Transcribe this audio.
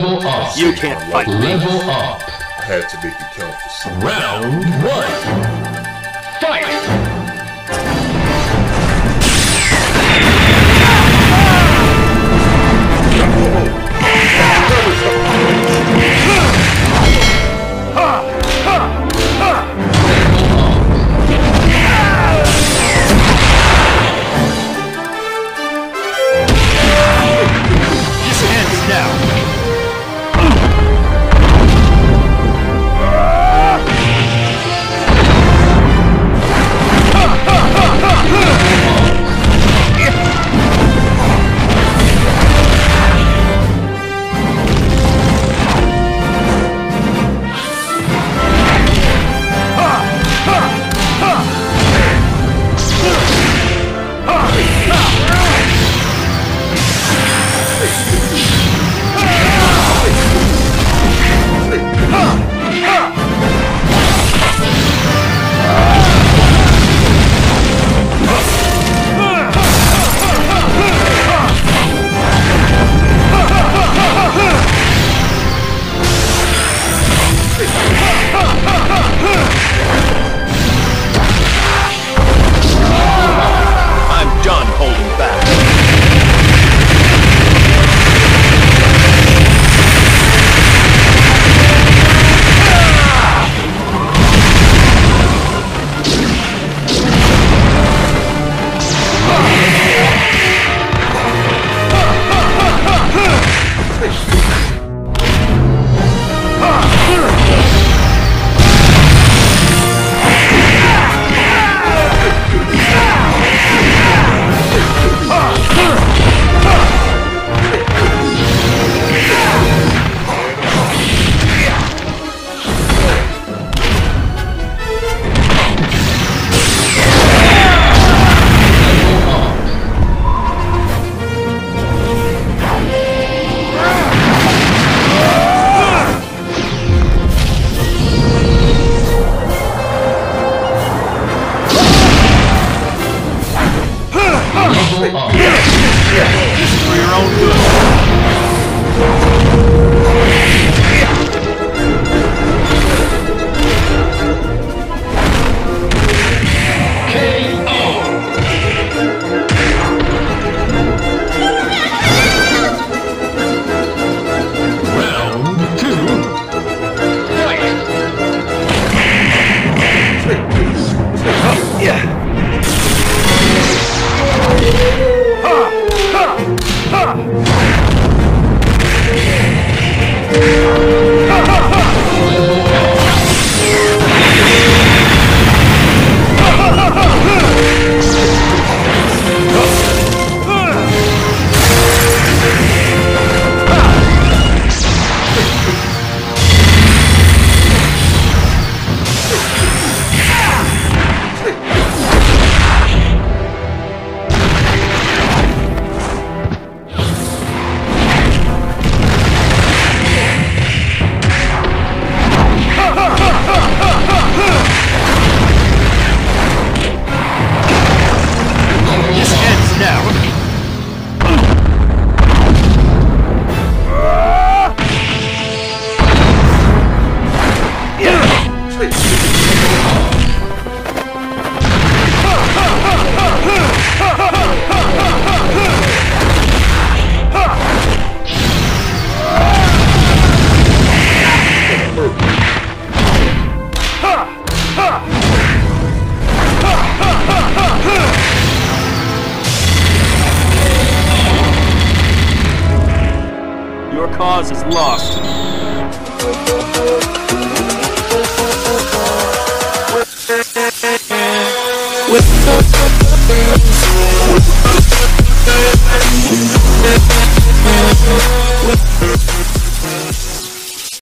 Level up. You can't fight me. Level up. I had to make it count for something. Round one. Fight! Up. For your own good. Cause is lost.